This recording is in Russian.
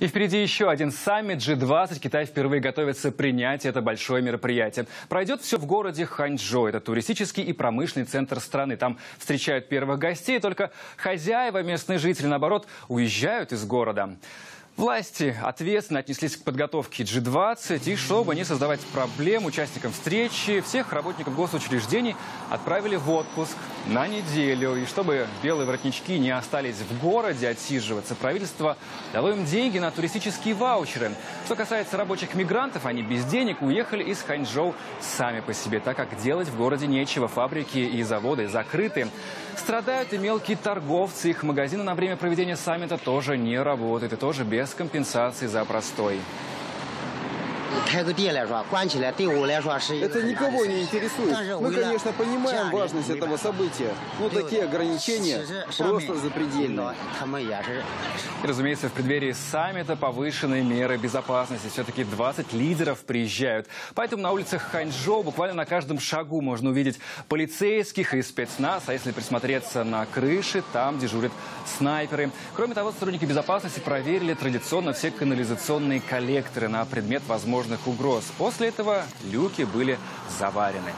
И впереди еще один саммит G20. Китай впервые готовится принять это большое мероприятие. Пройдет все в городе Ханчжоу. Это туристический и промышленный центр страны. Там встречают первых гостей, только хозяева, местные жители, наоборот, уезжают из города. Власти ответственно отнеслись к подготовке G20 и, чтобы не создавать проблем участникам встречи, всех работников госучреждений отправили в отпуск на неделю. И чтобы белые воротнички не остались в городе отсиживаться, правительство дало им деньги на туристические ваучеры. Что касается рабочих мигрантов, они без денег уехали из Ханчжоу сами по себе, так как делать в городе нечего, фабрики и заводы закрыты. Страдают и мелкие торговцы, их магазины на время проведения саммита тоже не работают и тоже без компенсации за простой. Это никого не интересует. Мы, конечно, понимаем важность этого события, но такие ограничения просто запредельные. И, разумеется, в преддверии саммита повышенные меры безопасности. Все-таки 20 лидеров приезжают. Поэтому на улицах Ханчжоу буквально на каждом шагу можно увидеть полицейских и спецназ. А если присмотреться на крыши, там дежурят снайперы. Кроме того, сотрудники безопасности проверили традиционно все канализационные коллекторы на предмет возможных угроз. После этого люки были заварены.